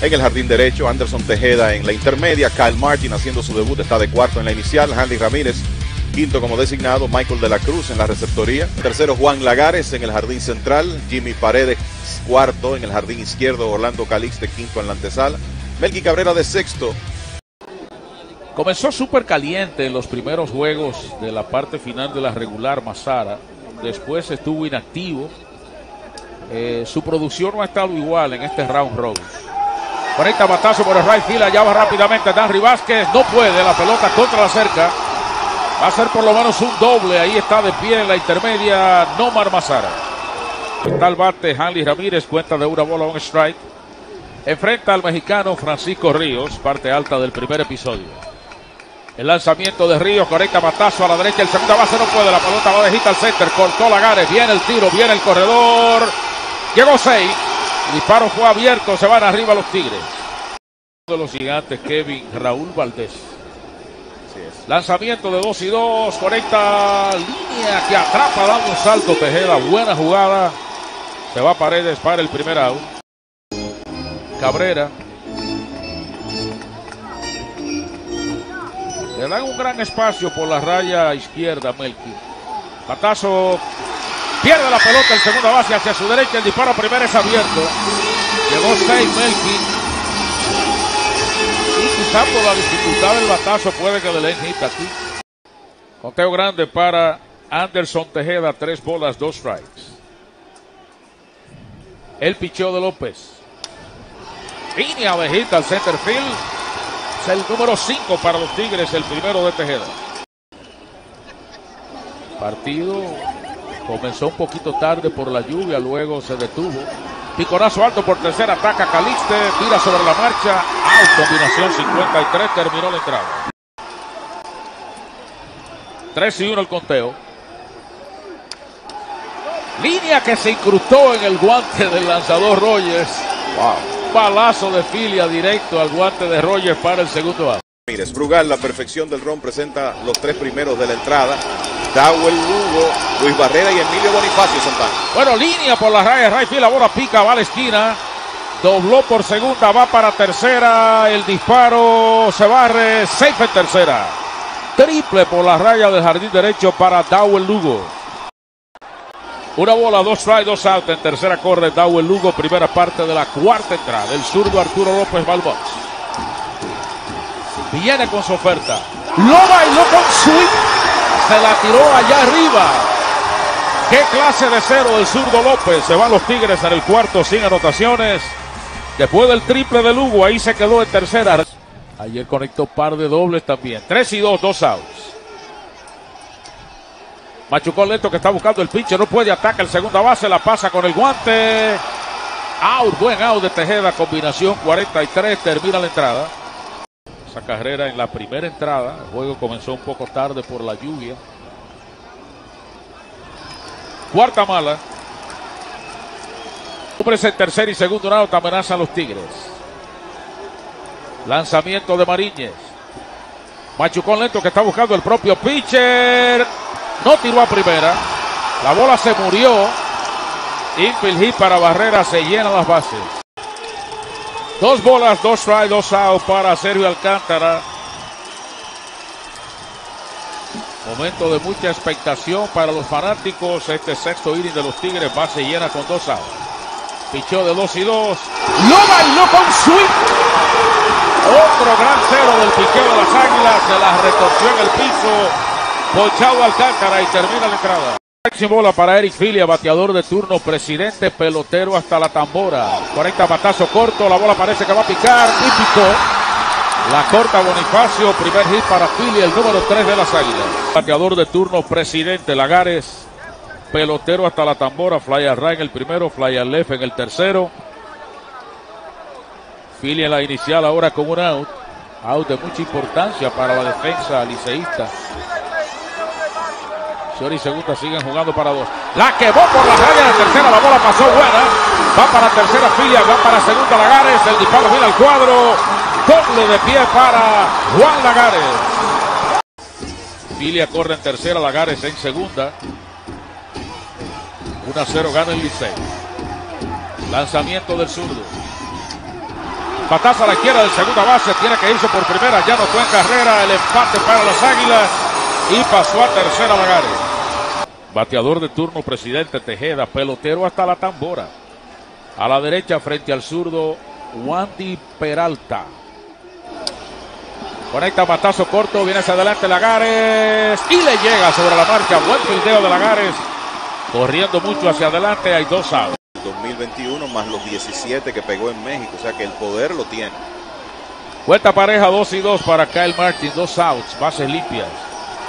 En el jardín derecho, Anderson Tejeda en la intermedia, Kyle Martin haciendo su debut, está de cuarto en la inicial, Handy Ramírez quinto como designado, Michael de la Cruz en la receptoría, tercero Juan Lagares en el jardín central, Jimmy Paredes cuarto en el jardín izquierdo, Orlando Calixte quinto en la antesala, Melky Cabrera de sexto. Comenzó súper caliente en los primeros juegos de la parte final de la regular Mazara, después estuvo inactivo, eh, su producción no ha estado igual en este round robin. Conecta batazo por el right field, allá va rápidamente Danry Vázquez, no puede, la pelota contra la cerca. Va a ser por lo menos un doble. Ahí está de pie en la intermedia Nomar Mazara. Está el bate Hanley Ramírez, cuenta de una bola, un strike. Enfrenta al mexicano Francisco Ríos, parte alta del primer episodio. El lanzamiento de Ríos, conecta batazo a la derecha, el segundo base no puede, la pelota va de hit al center, cortó Lagares, viene el tiro, viene el corredor, llegó seis, el disparo fue abierto, se van arriba los Tigres. De los gigantes, Kevin Raúl Valdés. Lanzamiento de 2 y 2. Conecta línea que atrapa dando un salto Tejeda. Buena jugada. Se va a Paredes para el primer out. Cabrera. Le dan un gran espacio por la raya izquierda Melky. Patazo. Pierde la pelota en segunda base hacia su derecha. El disparo primero es abierto. Llegó 6 Melky por la dificultad del batazo puede que le den hit aquí. Conteo grande para Anderson Tejeda, tres bolas, dos strikes. El picheo de López. Línea de hit al center field. Es el número 5 para los Tigres, el primero de Tejeda. Partido comenzó un poquito tarde por la lluvia, luego se detuvo. Picorazo alto por tercera, ataca Calixte, tira sobre la marcha, out, combinación 53, terminó la entrada. 3 y 1 el conteo. Línea que se incrustó en el guante del lanzador Rogers. Wow. Balazo de filia directo al guante de Rogers para el segundo out. Mires, Brugal, la perfección del ron presenta los tres primeros de la entrada. Dawel Lugo, Luis Barrera y Emilio Bonifacio Santana. Bueno, línea por la raya, Rayfield, la bola pica, va a la esquina. Dobló por segunda, va para tercera. El disparo se barre, safe en tercera. Triple por la raya del jardín derecho para Dawel Lugo. Una bola, dos strike, dos out. En tercera corre Dawel Lugo, primera parte de la cuarta entrada. El zurdo Arturo López Balbox. Viene con su oferta. Lo bailó con sweep se la tiró allá arriba. Qué clase de cero del zurdo López. Se van los Tigres en el cuarto sin anotaciones. Después del triple de Lugo, ahí se quedó en tercera. Ayer conectó par de dobles también. 3 y 2, dos outs. Machucón lento que está buscando el pinche, no puede atacar el segunda base, la pasa con el guante. Out, buen out de Tejeda, combinación 43, termina la entrada esa carrera en la primera entrada. El juego comenzó un poco tarde por la lluvia. Cuarta mala. Hombres en tercer y segundo round amenazan los Tigres. Lanzamiento de Mariñez. Machucón lento que está buscando el propio pitcher. No tiró a primera. La bola se murió. Infield hit para Barrera. Se llenan las bases. Dos bolas, dos strikes, dos out para Sergio Alcántara. Momento de mucha expectación para los fanáticos. Este sexto inning de los Tigres, base llena con dos outs. Pichó de dos y dos. Lo bailó con sweep. Otro gran cero del picheo de las águilas. Se la retorció en el piso. Ponchado Alcántara y termina la entrada. Bola para Eric Filia, bateador de turno, presidente, pelotero hasta la tambora. Conecta batazo corto, la bola parece que va a picar y picó. La corta Bonifacio, primer hit para Filia, el número 3 de las águilas. Bateador de turno, presidente Lagares, pelotero hasta la tambora, fly al right en el primero, fly al left en el tercero. Filia en la inicial ahora con un out. Out de mucha importancia para la defensa liceísta. Señor y segunda siguen jugando para dos. La quemó por la raya de tercera. La bola pasó buena. Va para tercera filia. Va para segunda Lagares. El disparo viene al cuadro. Doble de pie para Juan Lagares. Filia corre en tercera. Lagares en segunda. 1 a 0 gana el Licey. Lanzamiento del zurdo. Patazo a la izquierda del segunda base. Tiene que irse por primera. Ya no fue en carrera. El empate para las águilas. Y pasó a tercera Lagares. Bateador de turno, presidente Tejeda. Pelotero hasta la tambora. A la derecha, frente al zurdo, Wandy Peralta. Conecta batazo corto, viene hacia adelante Lagares y le llega sobre la marcha. Buen fildeo de Lagares, corriendo mucho hacia adelante. Hay dos outs. 2021 más los 17 que pegó en México, o sea que el poder lo tiene. Vuelta pareja 2 y 2 para Kyle Martin, dos outs, bases limpias.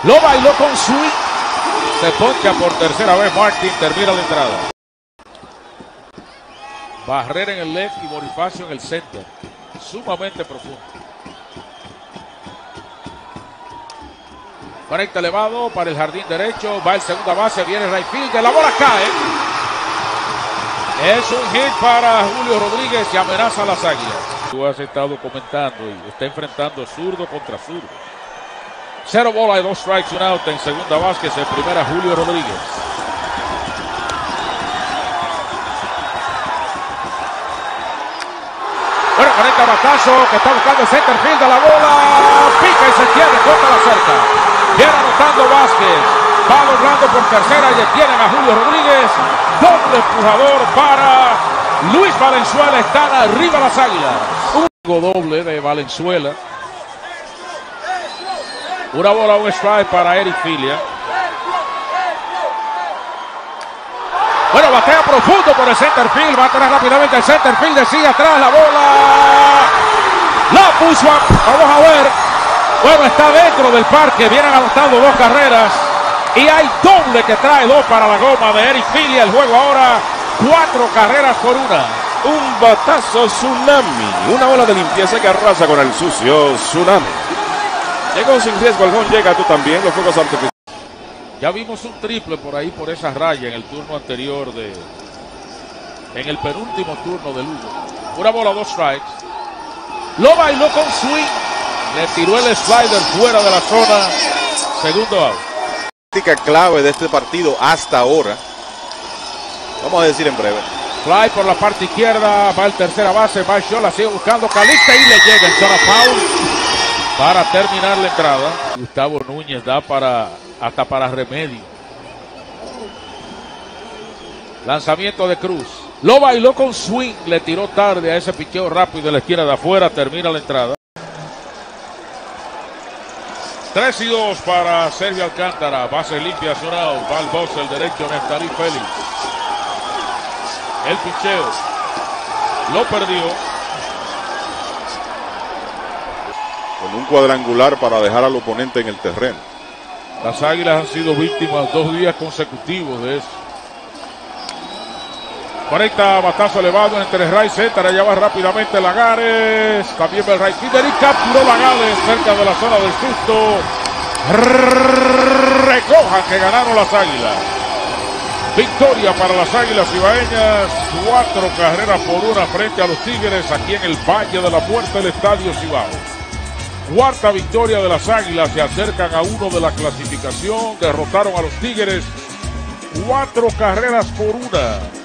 Lo bailó con swing. Se poncha por tercera vez Martin, termina la entrada. Barrera en el left y Bonifacio en el center. Sumamente profundo. Conecta elevado para el jardín derecho. Va el segunda base. Viene Rayfield. La bola cae. Es un hit para Julio Rodríguez y amenaza a las águilas. Tú has estado comentando y está enfrentando zurdo contra zurdo. Cero bola y dos strikes, un out en segunda Vázquez, en primera Julio Rodríguez. Bueno, conecta batazo que está buscando el center field de la bola. Pica y se tiene, corta la cerca. Viene anotando Vázquez. Va logrando por tercera y detienen a Julio Rodríguez. Doble empujador para Luis Valenzuela. Están arriba las águilas. Un doble de Valenzuela. Una bola, un strike para Eric Filia. Bueno, batea profundo por el center field. Va atrás rápidamente el center field. Decide atrás la bola. La puso. A, vamos a ver. Bueno, está dentro del parque. Vienen anotando dos carreras. Y hay doble que trae dos para la goma de Eric Filia. El juego ahora cuatro carreras por una. Un batazo tsunami. Una bola de limpieza que arrasa con el sucio tsunami. Llegó sin riesgo el gol, llega tú también, los fuegos artificiales. Ya vimos un triple por ahí, por esa raya en el turno anterior de. En el penúltimo turno de Lugo. Una bola, dos strikes. Lo bailó con swing. Le tiró el slider fuera de la zona. Segundo out. clave de este partido hasta ahora. Vamos a decir en breve. Fly por la parte izquierda. Va el tercera base. Va la sigue buscando Calixta y le llega en zona foul para terminar la entrada. Gustavo Núñez da para hasta para remedio. Lanzamiento de Cruz. Lo bailó con swing, le tiró tarde a ese picheo rápido de la esquina de afuera, termina la entrada. 3 y 2 para Sergio Alcántara, base limpia, sonado, va el el derecho, Neftalí Félix. El picheo lo perdió. Con un cuadrangular para dejar al oponente en el terreno. Las águilas han sido víctimas dos días consecutivos de eso. Conecta batazo elevado entre right center. Allá va rápidamente Lagares. También el right fielder y capturó Lagares cerca de la zona del susto. Recojan que ganaron las águilas. Victoria para las águilas ibaeñas. Cuatro carreras por una frente a los Tigres aquí en el Valle de la Puerta del Estadio Cibao. Cuarta victoria de las Águilas, se acercan a uno de la clasificación, derrotaron a los Tigres cuatro carreras por una.